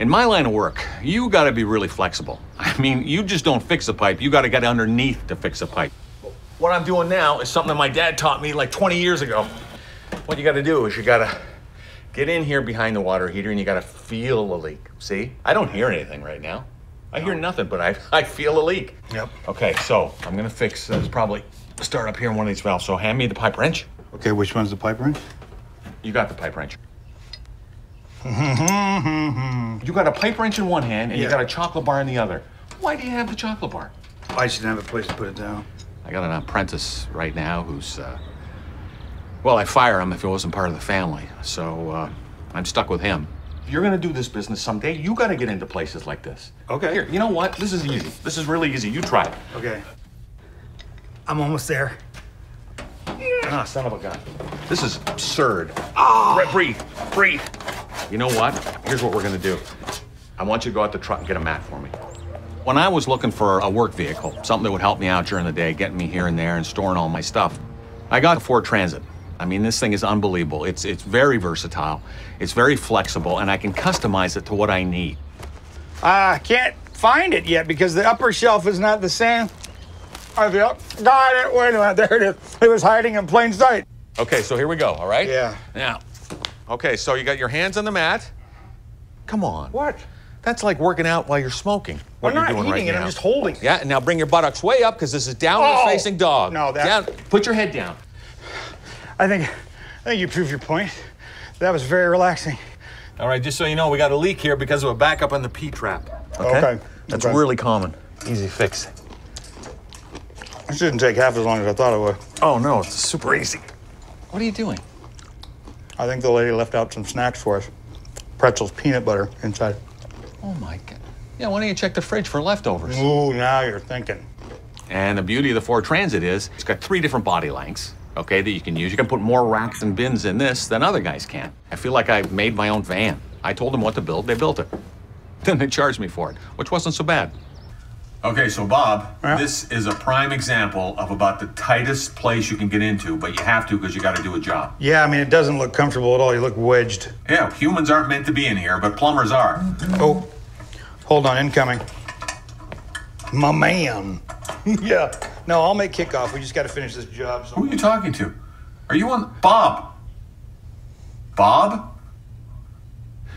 In my line of work, you gotta be really flexible. I mean, you just don't fix a pipe, you gotta get underneath to fix a pipe. What I'm doing now is something that my dad taught me like 20 years ago. What you gotta do is you gotta get in here behind the water heater and you gotta feel a leak. See? I don't hear anything right now. I hear nothing, but I, I feel a leak. Yep. Okay, so I'm gonna fix, this. probably start up here in one of these valves. So hand me the pipe wrench. Okay, which one's the pipe wrench? You got the pipe wrench. you got a pipe wrench in one hand and you got a chocolate bar in the other. Why do you have the chocolate bar? I should have a place to put it down. I got an apprentice right now who's, uh, well, I fire him if he wasn't part of the family. So uh, I'm stuck with him. If you're gonna do this business someday, you gotta get into places like this. Okay. Here, you know what? This is easy. This is really easy. You try it. Okay. I'm almost there. Ah, son of a gun. This is absurd. Ah! Breathe, breathe. You know what? Here's what we're gonna do. I want you to go out the truck and get a mat for me. When I was looking for a work vehicle, something that would help me out during the day, getting me here and there and storing all my stuff, I got a Ford Transit. I mean, this thing is unbelievable. It's it's very versatile, it's very flexible, and I can customize it to what I need. I can't find it yet because the upper shelf is not the same. Oh, the up- got it. Wait a minute. There it is. It was hiding in plain sight. Okay, so here we go, all right? Yeah. Now, okay, so you got your hands on the mat. Come on. What? That's like working out while you're smoking. What I'm you're not doing eating right it. now. I'm just holding. Yeah, and now bring your buttocks way up because this is downward Oh! facing dog. No, that- Down. Put your head down. I think, I think you proved your point. That was very relaxing. All right, just so you know, we got a leak here because of a backup on the P trap. Okay. That's Okay. really common. Easy fix. It shouldn't take half as long as I thought it would. Oh no, it's super easy. What are you doing? I think the lady left out some snacks for us. Pretzels, peanut butter inside. Oh my god. Yeah, why don't you check the fridge for leftovers? Ooh, now you're thinking. And the beauty of the Ford Transit is it's got three different body lengths, okay, that you can use. You can put more racks and bins in this than other guys can. I feel like I made my own van. I told them what to build, they built it. Then they charged me for it, which wasn't so bad. Okay, so Bob, Yeah. this is a prime example of about the tightest place you can get into, but you have to because you got to do a job. Yeah, I mean, it doesn't look comfortable at all. You look wedged. Yeah, humans aren't meant to be in here, but plumbers are. Oh, hold on, incoming. My man. yeah. No, I'll make kickoff. We just got to finish this job. So Who are you talking to? Are you on Bob? Bob?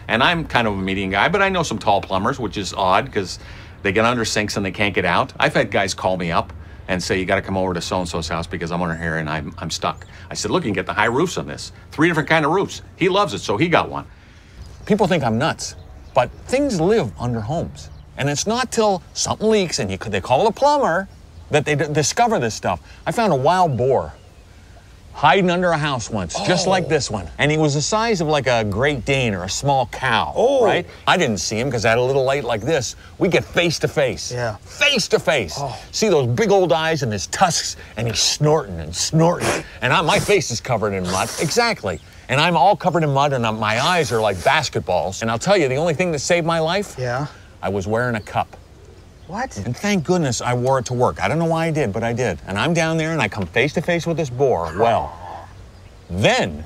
And I'm kind of a medium guy, but I know some tall plumbers, which is odd because they get under sinks and they can't get out. I've had guys call me up and say, You got to come over to so and so's house because I'm under here and I'm, I'm stuck. I said, Look, you can get the high roofs on this. Three different kind of roofs. He loves it, so he got one. People think I'm nuts, but things live under homes. And it's not till something leaks and you, could they call a plumber that they discover this stuff. I found a wild boar hiding under a house once, just like oh. this one. And he was the size of like a Great Dane or a small cow, Oh. right? I didn't see him because I had a little light like this. We get face to face. Yeah. Face to face. Oh. See those big old eyes and his tusks, and he's snorting and snorting. and I, my face is covered in mud. Exactly. And I'm all covered in mud, and my eyes are like basketballs. And I'll tell you, the only thing that saved my life, Yeah. I was wearing a cup. What? And thank goodness I wore it to work. I don't know why I did, but I did. And I'm down there and I come face to face with this boar. Well, then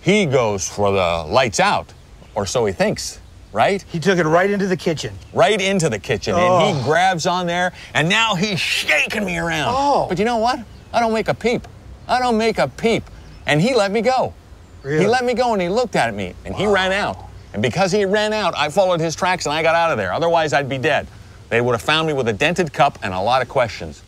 he goes for the lights out, or so he thinks, right? He took it right into the kitchen. Right into the kitchen and Oh. he grabs on there and now he's shaking me around. Oh. But you know what? I don't make a peep. I don't make a peep. And he let me go. Really? He let me go and he looked at me and he ran out. And because he ran out, I followed his tracks and I got out of there. Otherwise, I'd be dead. They would have found me with a dented cup and a lot of questions.